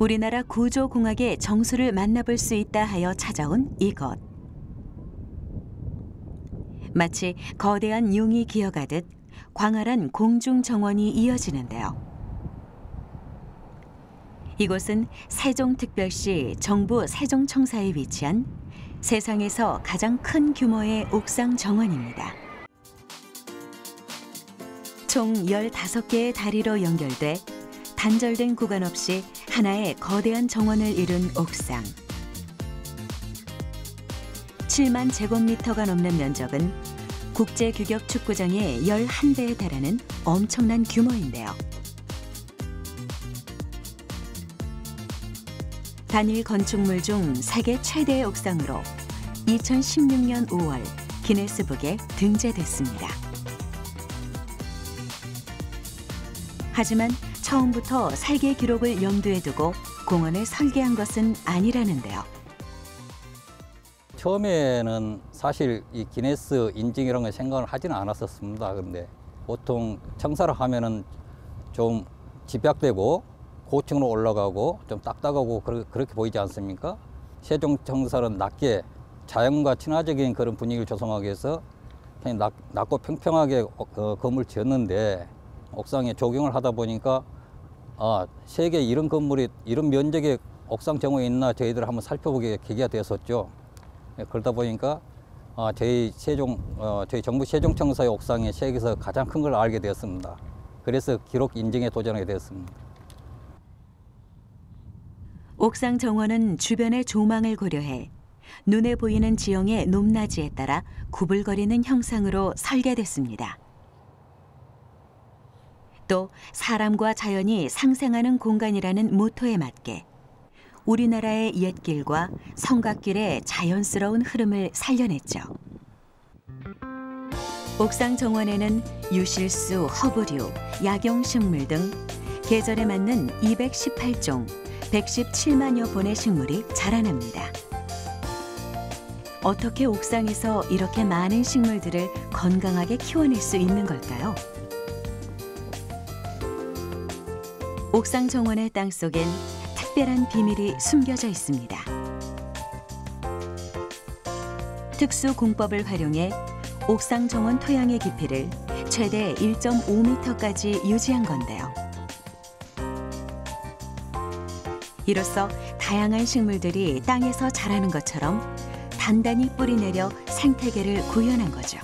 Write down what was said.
우리나라 구조공학의 정수를 만나볼 수 있다 하여 찾아온 이곳. 마치 거대한 융이 기어가듯 광활한 공중 정원이 이어지는데요. 이곳은 세종특별시 정부 세종청사에 위치한 세상에서 가장 큰 규모의 옥상 정원입니다. 총 15개의 다리로 연결돼 단절된 구간 없이 하나의 거대한 정원을 이룬 옥상. 7만 제곱미터가 넘는 면적은 국제 규격 축구장의 11배에 달하는 엄청난 규모인데요. 단일 건축물 중 세계 최대의 옥상으로 2016년 5월 기네스북에 등재됐습니다. 하지만 처음부터 세계 기록을 염두에 두고 공원을 설계한 것은 아니라는데요. 처음에는 사실 이 기네스 인증이라는 걸 생각을 하지는 않았었습니다. 그런데 보통 청사를 하면은 좀 집약되고 고층으로 올라가고 좀 딱딱하고 그렇게 보이지 않습니까? 세종 청사는 낮게 자연과 친화적인 그런 분위기를 조성하기 위해서 그냥 낮, 낮고 평평하게 어, 어, 건물 지었는데 옥상에 적용을 하다 보니까 아, 세계 이런 건물이 이런 면적의 옥상 정원이 있나 저희들 한번 살펴보게 계기가 되었었죠. 예, 그러다 보니까 아, 저희 세종 어, 저희 정부 세종청사의 옥상이 세계에서 가장 큰 걸 알게 되었습니다. 그래서 기록 인증에 도전하게 되었습니다. 옥상 정원은 주변의 조망을 고려해 눈에 보이는 지형의 높낮이에 따라 구불거리는 형상으로 설계됐습니다. 또 사람과 자연이 상생하는 공간이라는 모토에 맞게 우리나라의 옛길과 성곽길의 자연스러운 흐름을 살려냈죠. 옥상 정원에는 유실수, 허브류, 약용식물 등 계절에 맞는 218종, 117만여 본의 식물이 자라납니다. 어떻게 옥상에서 이렇게 많은 식물들을 건강하게 키워낼 수 있는 걸까요? 옥상 정원의 땅 속엔 특별한 비밀이 숨겨져 있습니다. 특수 공법을 활용해 옥상 정원 토양의 깊이를 최대 1.5m까지 유지한 건데요. 이로써 다양한 식물들이 땅에서 자라는 것처럼 단단히 뿌리 내려 생태계를 구현한 거죠.